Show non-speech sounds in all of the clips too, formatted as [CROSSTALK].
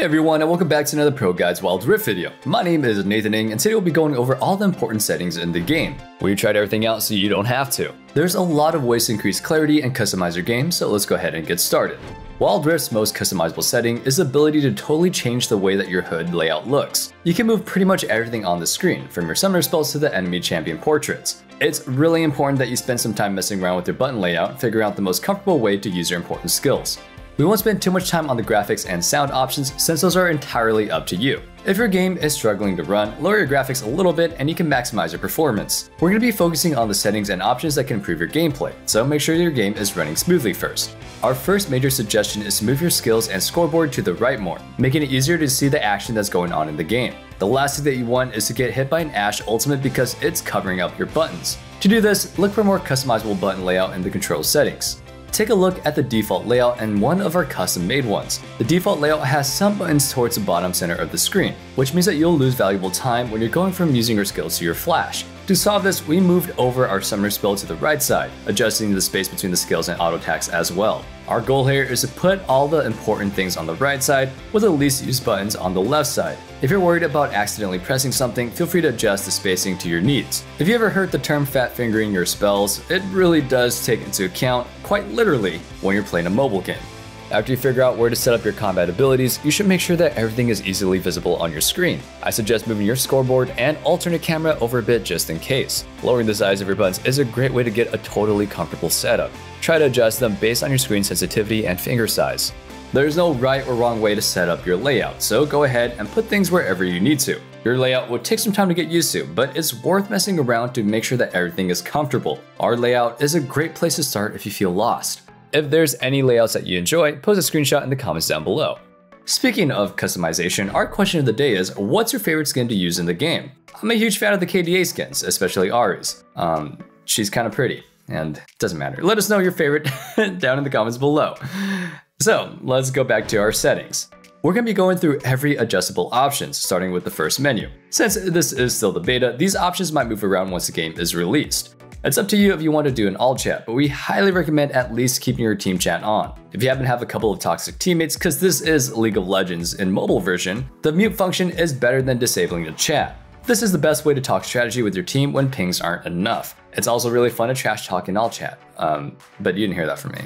Hey everyone and welcome back to another ProGuides Wild Rift video. My name is Nathan Ng and today we'll be going over all the important settings in the game. We tried everything out so you don't have to. There's a lot of ways to increase clarity and customize your game, so let's go ahead and get started. Wild Rift's most customizable setting is the ability to totally change the way that your HUD layout looks. You can move pretty much everything on the screen, from your summoner spells to the enemy champion portraits. It's really important that you spend some time messing around with your button layout, figuring out the most comfortable way to use your important skills. We won't spend too much time on the graphics and sound options since those are entirely up to you. If your game is struggling to run, lower your graphics a little bit and you can maximize your performance. We're going to be focusing on the settings and options that can improve your gameplay, so make sure your game is running smoothly first. Our first major suggestion is to move your skills and scoreboard to the right more, making it easier to see the action that's going on in the game. The last thing that you want is to get hit by an Ashe ultimate because it's covering up your buttons. To do this, look for more customizable button layout in the control settings. Take a look at the default layout and one of our custom made ones. The default layout has some buttons towards the bottom center of the screen, which means that you'll lose valuable time when you're going from using your skills to your flash. To solve this, we moved over our summoner spell to the right side, adjusting the space between the skills and auto attacks as well. Our goal here is to put all the important things on the right side with the least used buttons on the left side. If you're worried about accidentally pressing something, feel free to adjust the spacing to your needs. If you ever heard the term fat fingering your spells, it really does take into account, quite literally, when you're playing a mobile game. After you figure out where to set up your combat abilities, you should make sure that everything is easily visible on your screen. I suggest moving your scoreboard and alternate camera over a bit just in case. Lowering the size of your buttons is a great way to get a totally comfortable setup. Try to adjust them based on your screen sensitivity and finger size. There's no right or wrong way to set up your layout, so go ahead and put things wherever you need to. Your layout will take some time to get used to, but it's worth messing around to make sure that everything is comfortable. Our layout is a great place to start if you feel lost. If there's any layouts that you enjoy, post a screenshot in the comments down below. Speaking of customization, our question of the day is, what's your favorite skin to use in the game? I'm a huge fan of the KDA skins, especially Ahri's. Um, she's kind of pretty, and doesn't matter. Let us know your favorite [LAUGHS] down in the comments below. So let's go back to our settings. We're going to be going through every adjustable options, starting with the first menu. Since this is still the beta, these options might move around once the game is released. It's up to you if you want to do an all chat, but we highly recommend at least keeping your team chat on. If you happen to have a couple of toxic teammates, because this is League of Legends in mobile version, the mute function is better than disabling the chat. This is the best way to talk strategy with your team when pings aren't enough. It's also really fun to trash talk in all chat, um, but you didn't hear that from me.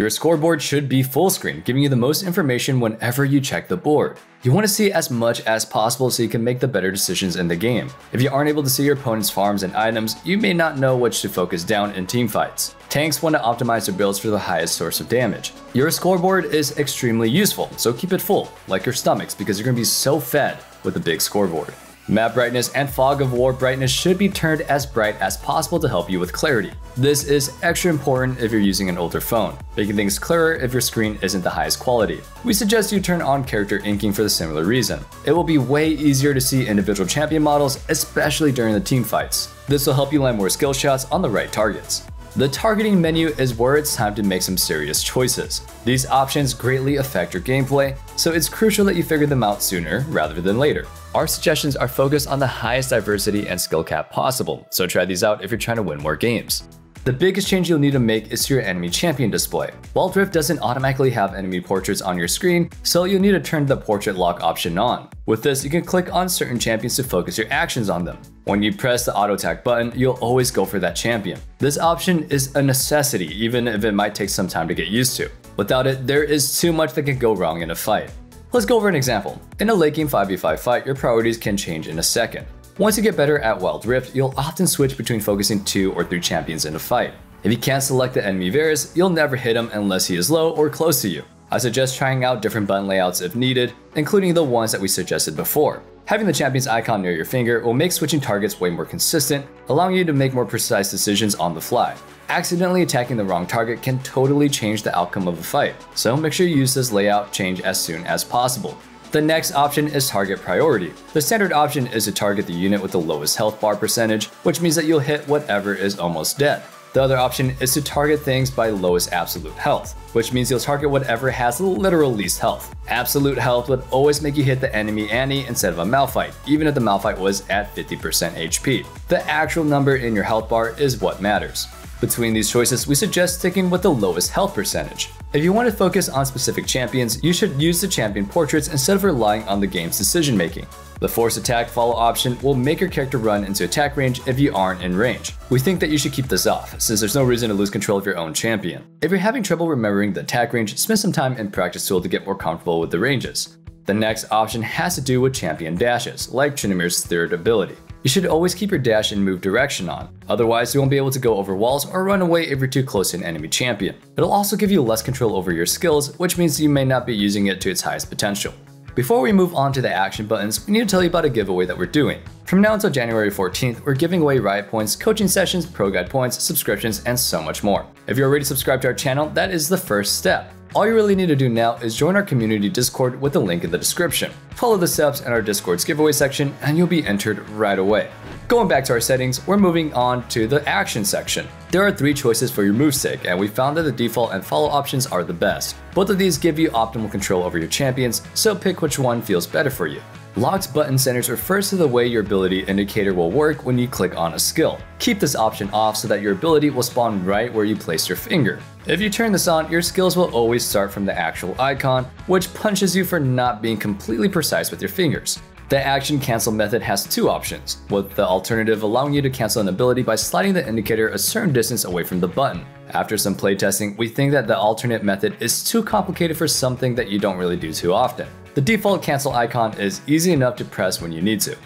Your scoreboard should be full screen, giving you the most information whenever you check the board. You want to see as much as possible so you can make the better decisions in the game. If you aren't able to see your opponent's farms and items, you may not know which to focus down in team fights. Tanks want to optimize their builds for the highest source of damage. Your scoreboard is extremely useful, so keep it full, like your stomachs, because you're going to be so fed with a big scoreboard. Map brightness and fog of war brightness should be turned as bright as possible to help you with clarity. This is extra important if you're using an older phone, making things clearer if your screen isn't the highest quality. We suggest you turn on character inking for the similar reason. It will be way easier to see individual champion models, especially during the team fights. This will help you land more skill shots on the right targets. The targeting menu is where it's time to make some serious choices. These options greatly affect your gameplay, so it's crucial that you figure them out sooner rather than later. Our suggestions are focused on the highest diversity and skill cap possible, so try these out if you're trying to win more games. The biggest change you'll need to make is to your enemy champion display. Wild Rift doesn't automatically have enemy portraits on your screen, so you'll need to turn the portrait lock option on. With this, you can click on certain champions to focus your actions on them. When you press the auto attack button, you'll always go for that champion. This option is a necessity, even if it might take some time to get used to. Without it, there is too much that can go wrong in a fight. Let's go over an example. In a late game 5v5 fight, your priorities can change in a second. Once you get better at Wild Rift, you'll often switch between focusing two or three champions in a fight. If you can't select the enemy Varus, you'll never hit him unless he is low or close to you. I suggest trying out different button layouts if needed, including the ones that we suggested before. Having the champion's icon near your finger will make switching targets way more consistent, allowing you to make more precise decisions on the fly. Accidentally attacking the wrong target can totally change the outcome of a fight, so make sure you use this layout change as soon as possible. The next option is target priority. The standard option is to target the unit with the lowest health bar percentage, which means that you'll hit whatever is almost dead. The other option is to target things by lowest absolute health, which means you'll target whatever has the literal least health. Absolute health would always make you hit the enemy Annie instead of a Malphite, even if the Malphite was at 50% HP. The actual number in your health bar is what matters. Between these choices, we suggest sticking with the lowest health percentage. If you want to focus on specific champions, you should use the champion portraits instead of relying on the game's decision making. The force attack follow option will make your character run into attack range if you aren't in range. We think that you should keep this off, since there's no reason to lose control of your own champion. If you're having trouble remembering the attack range, spend some time in practice tool to get more comfortable with the ranges. The next option has to do with champion dashes, like Tryndamere's third ability. You should always keep your dash and move direction on, otherwise you won't be able to go over walls or run away if you're too close to an enemy champion. It'll also give you less control over your skills, which means you may not be using it to its highest potential. Before we move on to the action buttons, we need to tell you about a giveaway that we're doing. From now until January 14th, we're giving away Riot Points, coaching sessions, Pro Guide points, subscriptions, and so much more. If you're already subscribed to our channel, that is the first step. All you really need to do now is join our community Discord with the link in the description. Follow the steps in our Discord's giveaway section and you'll be entered right away. Going back to our settings, we're moving on to the action section. There are three choices for your moveset, and we found that the default and follow options are the best. Both of these give you optimal control over your champions, so pick which one feels better for you. Locked button centers refers to the way your ability indicator will work when you click on a skill. Keep this option off so that your ability will spawn right where you place your finger. If you turn this on, your skills will always start from the actual icon, which punches you for not being completely precise with your fingers. The action cancel method has two options, with the alternative allowing you to cancel an ability by sliding the indicator a certain distance away from the button. After some playtesting, we think that the alternate method is too complicated for something that you don't really do too often. The default cancel icon is easy enough to press when you need to.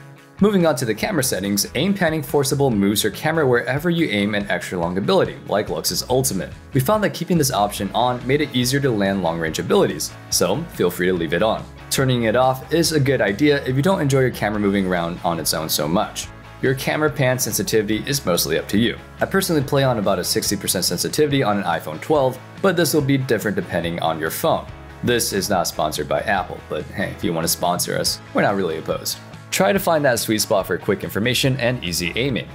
Moving on to the camera settings, aim panning forcible moves your camera wherever you aim an extra long ability, like Lux's ultimate. We found that keeping this option on made it easier to land long range abilities, so feel free to leave it on. Turning it off is a good idea if you don't enjoy your camera moving around on its own so much. Your camera pan sensitivity is mostly up to you. I personally play on about a 60% sensitivity on an iPhone 12, but this will be different depending on your phone. This is not sponsored by Apple, but hey, if you want to sponsor us, we're not really opposed. Try to find that sweet spot for quick information and easy aiming.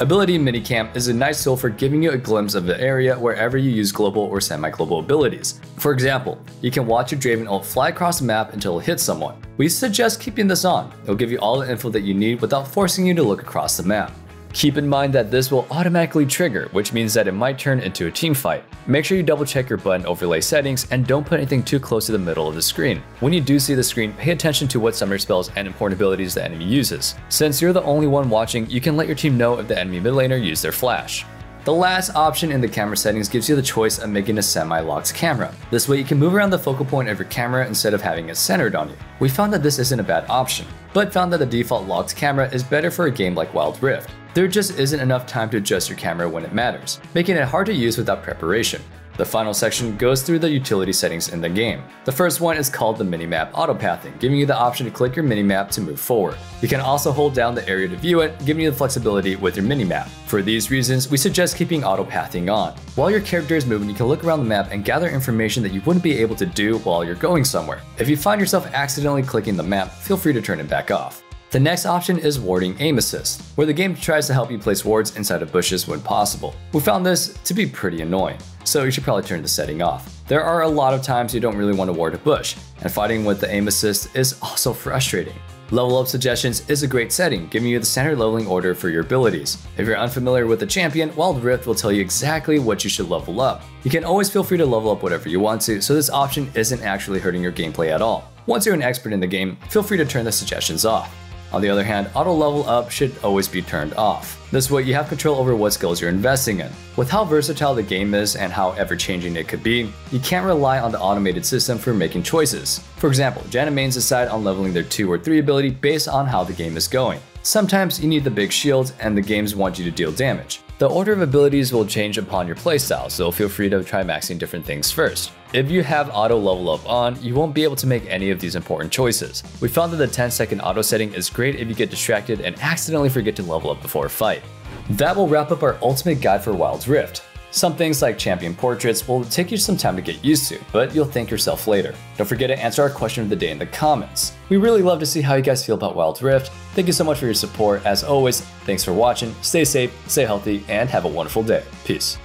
Ability Minicam is a nice tool for giving you a glimpse of the area wherever you use global or semi-global abilities. For example, you can watch your Draven ult fly across the map until it hits someone. We suggest keeping this on. It'll give you all the info that you need without forcing you to look across the map. Keep in mind that this will automatically trigger, which means that it might turn into a team fight. Make sure you double check your button overlay settings and don't put anything too close to the middle of the screen. When you do see the screen, pay attention to what summoner spells and important abilities the enemy uses. Since you're the only one watching, you can let your team know if the enemy mid laner used their flash. The last option in the camera settings gives you the choice of making a semi-locked camera. This way you can move around the focal point of your camera instead of having it centered on you. We found that this isn't a bad option, but found that the default locked camera is better for a game like Wild Rift. There just isn't enough time to adjust your camera when it matters, making it hard to use without preparation. The final section goes through the utility settings in the game. The first one is called the minimap autopathing, giving you the option to click your minimap to move forward. You can also hold down the area to view it, giving you the flexibility with your minimap. For these reasons, we suggest keeping autopathing on. While your character is moving, you can look around the map and gather information that you wouldn't be able to do while you're going somewhere. If you find yourself accidentally clicking the map, feel free to turn it back off. The next option is warding aim assist, where the game tries to help you place wards inside of bushes when possible. We found this to be pretty annoying, so you should probably turn the setting off. There are a lot of times you don't really want to ward a bush, and fighting with the aim assist is also frustrating. Level up suggestions is a great setting, giving you the standard leveling order for your abilities. If you're unfamiliar with the champion, Wild Rift will tell you exactly what you should level up. You can always feel free to level up whatever you want to, so this option isn't actually hurting your gameplay at all. Once you're an expert in the game, feel free to turn the suggestions off. On the other hand, auto level up should always be turned off. This way you have control over what skills you're investing in. With how versatile the game is and how ever-changing it could be, you can't rely on the automated system for making choices. For example, Janna mains decide on leveling their 2 or 3 ability based on how the game is going. Sometimes you need the big shield and the games want you to deal damage. The order of abilities will change upon your playstyle, so feel free to try maxing different things first. If you have auto level up on, you won't be able to make any of these important choices. We found that the 10 second auto setting is great if you get distracted and accidentally forget to level up before a fight. That will wrap up our ultimate guide for Wild's Rift. Some things like champion portraits will take you some time to get used to, but you'll thank yourself later. Don't forget to answer our question of the day in the comments. We really love to see how you guys feel about Wild Rift. Thank you so much for your support. As always, thanks for watching, stay safe, stay healthy, and have a wonderful day. Peace.